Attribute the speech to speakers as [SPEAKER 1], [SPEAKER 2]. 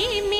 [SPEAKER 1] Give me.